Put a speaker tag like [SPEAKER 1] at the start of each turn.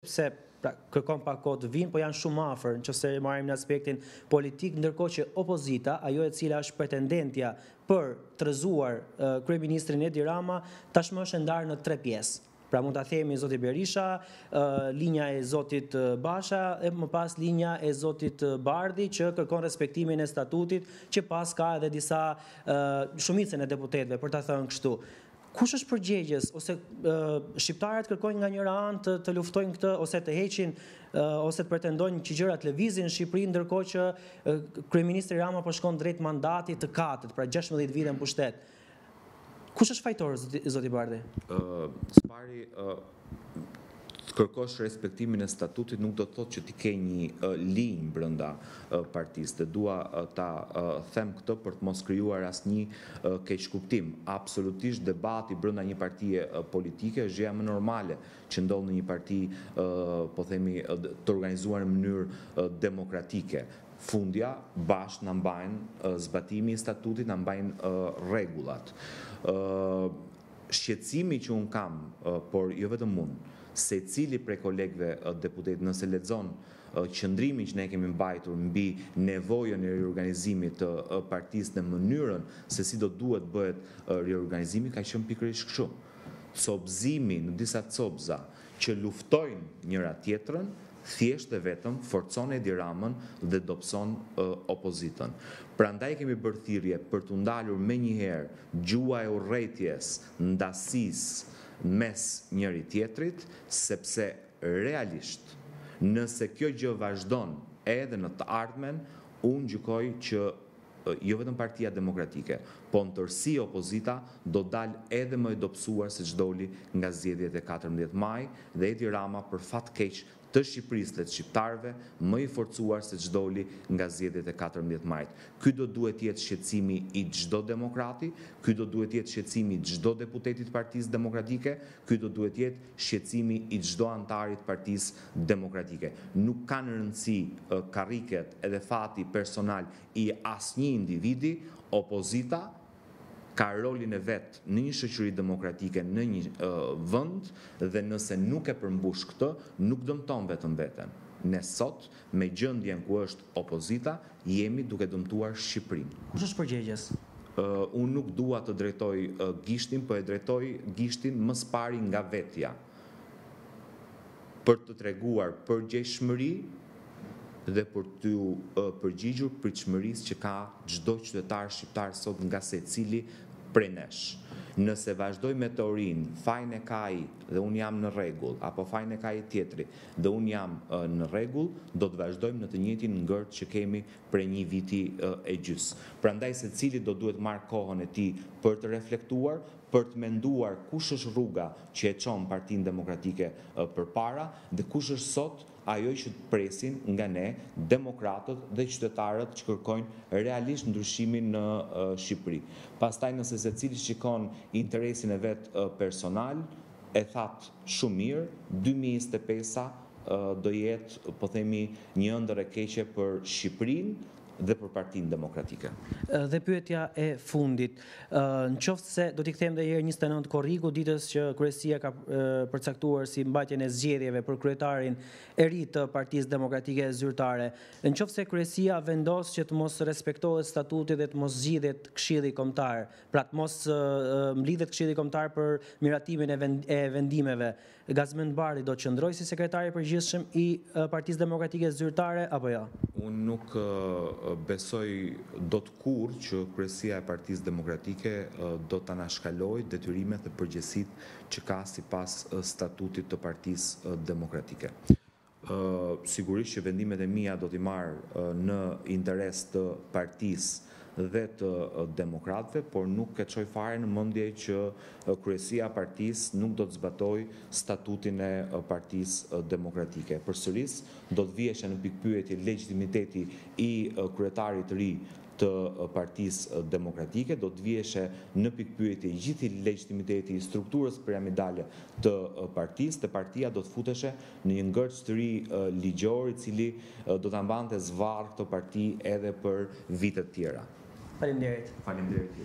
[SPEAKER 1] Sepse kërkon pak kohë të vijnë, po janë shumë afër, nëse e marrim në aspektin politik, ndërkohë që opozita, ajo e cila është pretendentja për të rrëzuar kryeministrin Edi Rama, tashmë është e ndarë në tre pjesë. Pra mund ta themi zoti Berisha, linja e zotit Basha e më pas linja e zotit Bardhi që kërkon respektimin e statutit që pas ka edhe disa shumicën e deputetëve për ta thënë kështu. Kush është përgjegjës ose shqiptarët kërkojnë nga njëra anë të luftojnë këtë ose të heqin ose të pretendojnë që gjërat lëvizin në Shqipëri ndërkohë që kryeministri Rama po shkon drejt mandatit të katërt, pra 16 vite në pushtet. Kush është fajtor zoti Bardhi?
[SPEAKER 2] Ë, uh, së pari, ë, uh, Të kërkosh respektimin e statutit nuk do të thotë që ti ke një linjë brenda partisë dhe dua ta them këtë për të mos krijuar asnjë keqkuptim. Absolutisht debati brenda një partie politike është gjëja më normale që ndodh në një parti po themi të organizuar në mënyrë demokratike. Fundja bashkë na mbajnë zbatimi i statutit, na mbajnë rregullat. Shqetësimi që unë kam, por jo vetëm unë, secili prej kolegëve deputetë nëse lexon qëndrimin që ne kemi mbajtur mbi nevojën e riorganizimit të partisë dhe mënyrën se si do duhet bëhet riorganizimi ka qenë pikërisht kështu. Copëzimi në disa copëza, që luftojnë njëra tjetrën thjesht e vetëm forcon Edi Ramën dhe dobëson opozitën. Prandaj kemi bërë thirrje për t'u ndalur menjëherë gjuha e urrejtjes, ndasisë mes njëri tjetrit, sepse realisht nëse kjo gjë vazhdon edhe në të ardhmen, unë gjykoj që jo vetëm Partia Demokratike, po në tërësi opozita do dalë edhe më e dobësuar seç doli nga zgjedhjet e katërmbëdhjetë Maj dhe Edi Rama për fat keq të Shqipërisë dhe të shqiptarëve më i forcuar seç doli nga zgjedhjet e katërmbëdhjetë Majit. Ky do duhet të jetë shqetësimi i çdo demokrati, ky do duhet të jetë shqetësimi i çdo deputeti të Partisë Demokratike, ky do duhet të jetë shqetësimi i çdo anëtari të Partisë Demokratike. Nuk kanë rëndësi karriket edhe fati personal i asnjë individi, opozita ka rolin e vet në një shoqëri demokratike në një vend dhe nëse nuk e përmbush këtë, nuk dëmton vetëm veten. Ne sot Me gjendjen ku është opozita, jemi duke dëmtuar Shqipërinë.
[SPEAKER 1] Kush është përgjegjës?
[SPEAKER 2] Unë nuk dua të drejtoj gishtin, po e drejtoj gishtin më së pari nga vetja, për të treguar përgjegjshmëri dhe për t'u përgjigjur pritshmërisë që ka çdo qytetar shqiptar sot nga secili prej nesh. Nëse vazhdoj me teorinë, fajin e ka ai dhe unë jam në rregull, apo fajin e ka ai tjetri, Dhe unë jam në rregull, do të vazhdojmë në të njëjtin ngërç që kemi prej një viti e gjysë. Prandaj secili do duhet të marrë kohën e tij për të reflektuar, për të menduar kush është rruga që e çon Partinë Demokratike përpara dhe kush është sot ajo që presin nga ne demokratët dhe qytetarët që kërkojnë realisht ndryshimin në Shqipëri. Pastaj nëse secili shikon interesin e vet personal, E thatë shumë mirë, dy mijë e njëzet e pesë-a do jetë, po themi, një ëndërr e keqe për Shqipërinë dhe për Partinë Demokratike.
[SPEAKER 1] Dhe pyetja e fundit, në qoftë se do t'i kthehem edhe një herë njëzet e nëntë korrikut, ditës që kryesia ka përcaktuar si mbajtjen e zgjedhjeve për kryetarin e ri të Partisë Demokratike Zyrtare, në qoftë se kryesia vendos që të mos respektohet statuti dhe të mos zgjidhet Këshilli Kombëtar Pra të mos mblidhet Këshilli Kombëtar për miratimin e vendimeve, Gazmend Bardhi do të qëndrojë si Sekretar i Përgjithshëm i Partisë Demokratike Zyrtare apo jo?
[SPEAKER 2] Unë nuk besoj dot kurrë që kryesia e Partisë Demokratike do të anashkalojë detyrimet dhe përgjegjësitë që ka sipas statutit të Partisë Demokratike. Sigurisht që vendimet e mia do t'i marr në interes të partisë dhe të demokratëve, por nuk e çoj fare në mendje që kryesia e partisë nuk do të zbatojë statutin e Partisë Demokratike. Përsëris, do të viheshe në pikëpyetje legjitimiteti i kryetarit të ri të Partisë Demokratike, do të viheshe në pikëpyetje gjithë legjitimiteti i strukturës piramidale të partisë dhe partia do të futeshe në një ngërç të ri ligjor i cili do ta mbante zvarrë këtë parti edhe për vite të tjera.
[SPEAKER 1] Faleminderit.
[SPEAKER 2] Faleminderit
[SPEAKER 3] ju.